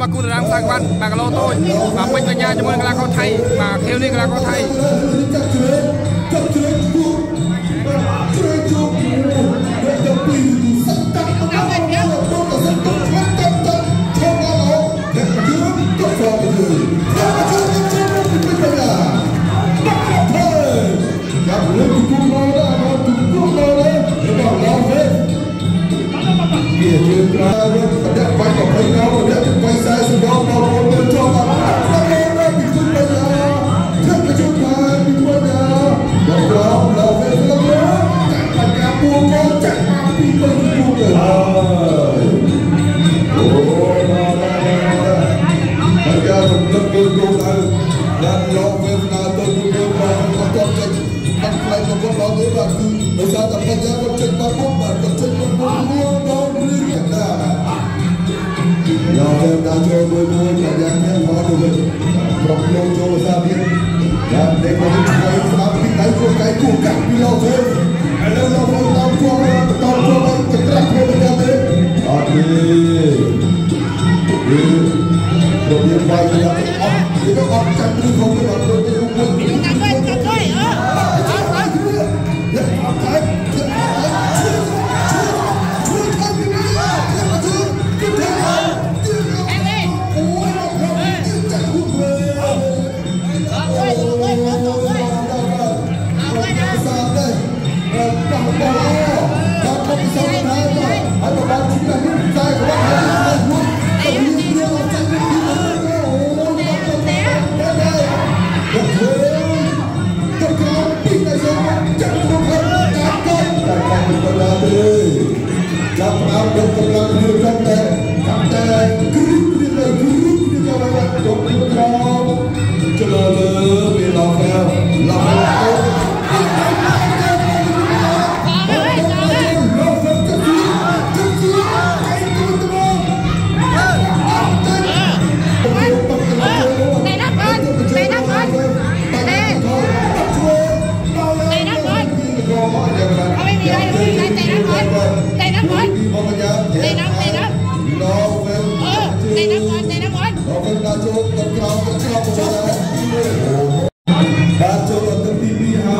មកគូដណ្ដើមខ្សែក្បាត់បាទគីឡូតូចបាទពេញបញ្ញាជាមួយនឹងកីឡាករថៃបាទខៀវនេះកីឡាករថៃចូលមួយមួយប្រយ័ត្នអ្នកមកទៅវិញប្រកលោកចូលសាទៀតដល់ដេកមកទៅស្ដាប់ពីដៃគូដៃគូកាត់ពីលោកទៅឥឡូវលោកមកដល់គួរដល់គួរទៅត្រាស់ខ្លួនទៅទេអត់ទេវារបៀបបាយអត់វាអត់ចាប់ឬក៏ទេចាប់បានដឹកកម្លាំងគ្នាគាត់តែចាប់តែគឺ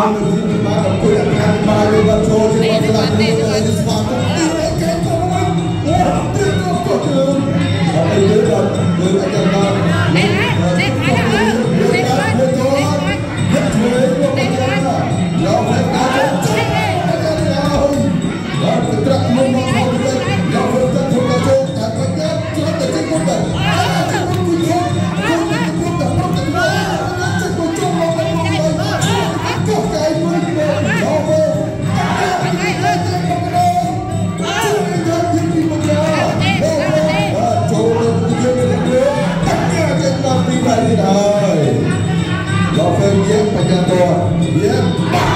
I'm a big man, I'm a big man, I'm a big h a n I'm a big man, hết rồi. Lò phim giết bà nhà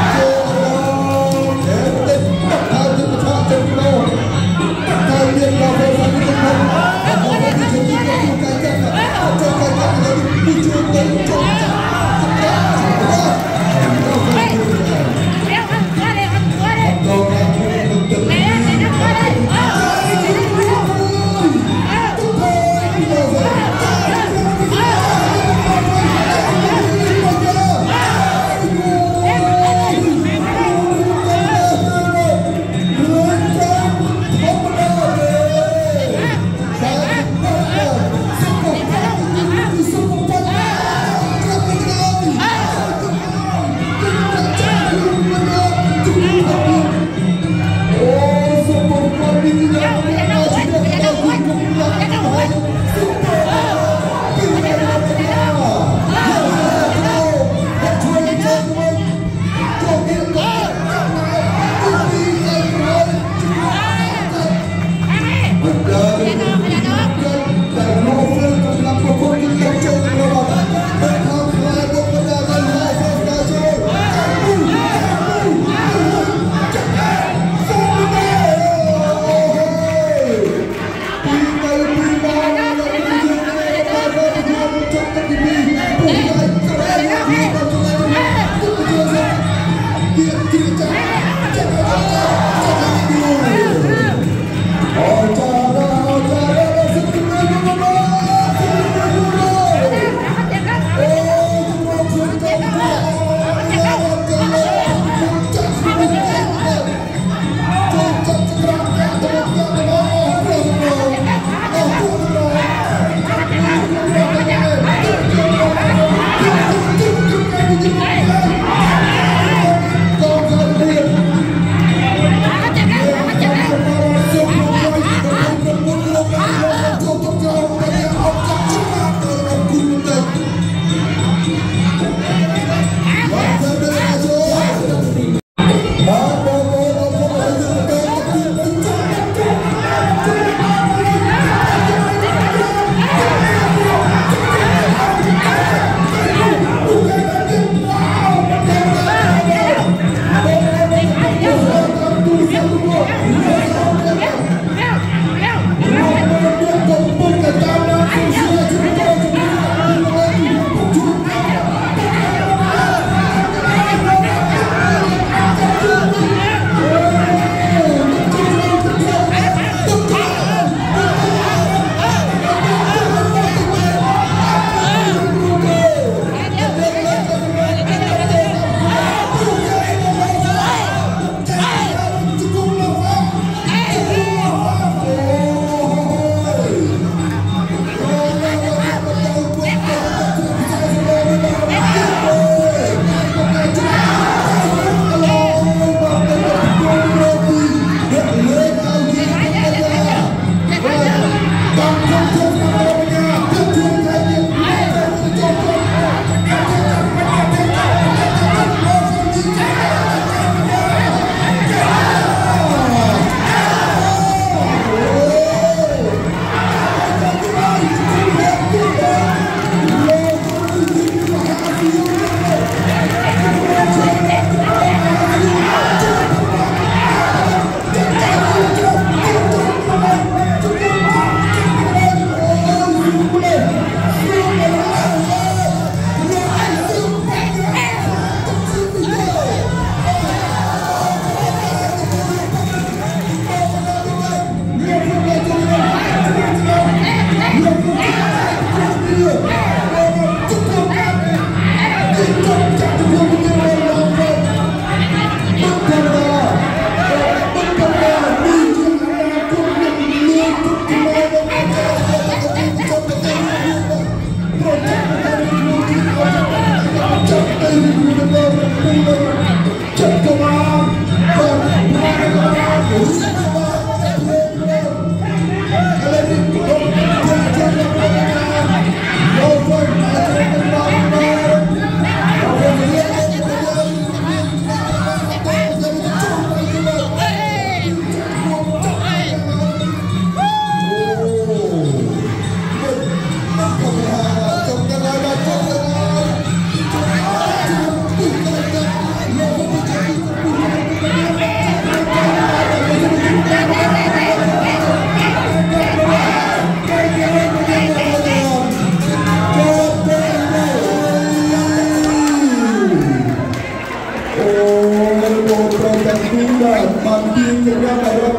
I'm Martin, the Gabriel,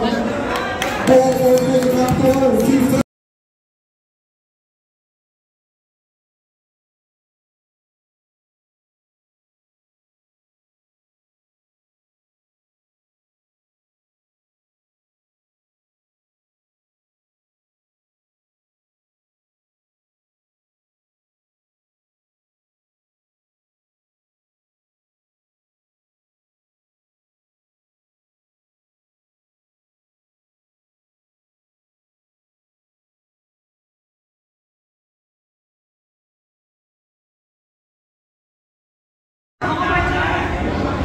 Paul, the Gabriel,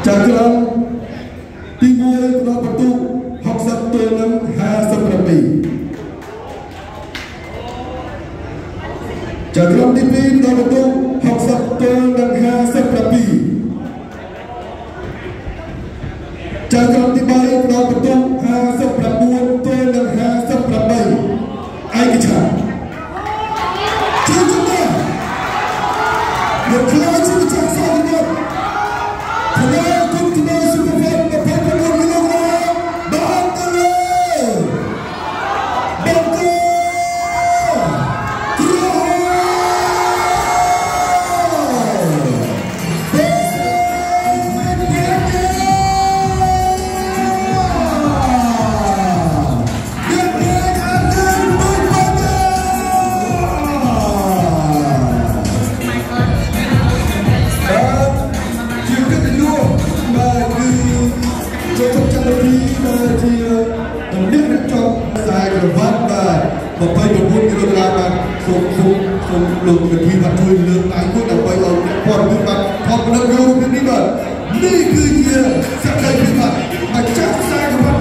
ចក្រទី1ក្នុងបន្ទុក60ទល់នឹង57ចក្រទី2ក្នុងបន្ទុក60ទល់29គីឡូក្រាមបានសូមសូមសូមលោកវិធីបានជួយលើកដៃមួយដើម្បីឲ្យអ្នកព័ន្ធគឺបានថតនៅយូរពីនេះបាទនេះគឺជាសក្តិភាពបាទម្ចាស់ខ្សែកបាត់